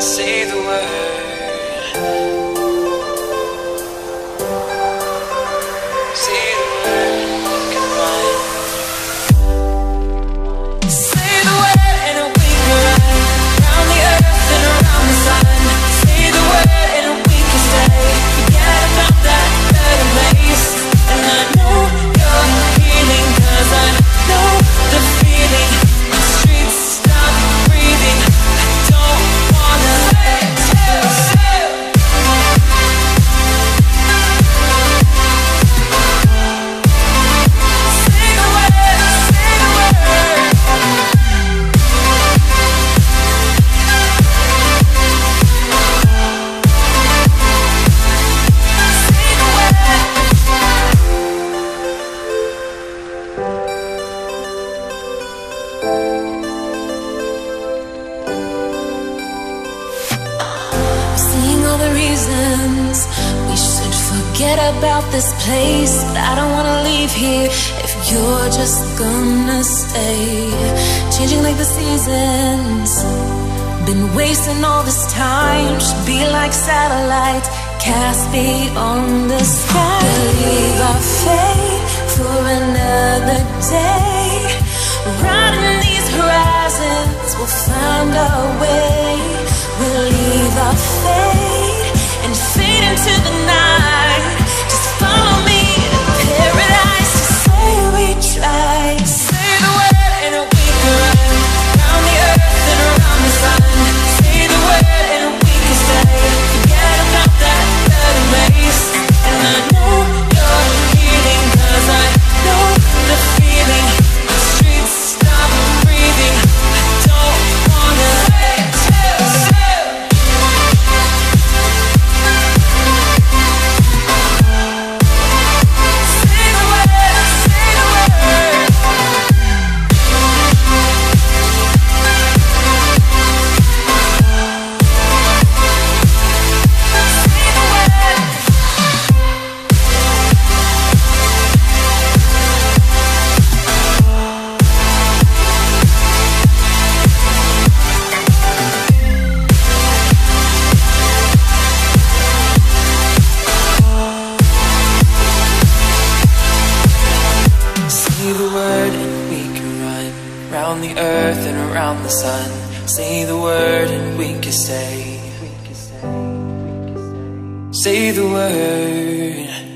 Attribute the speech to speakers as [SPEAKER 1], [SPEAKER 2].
[SPEAKER 1] Say the word. about this place, I don't wanna leave here if you're just gonna stay. Changing like the seasons, been wasting all this time. Should be like satellites, cast beyond the sky. Believe our fate. word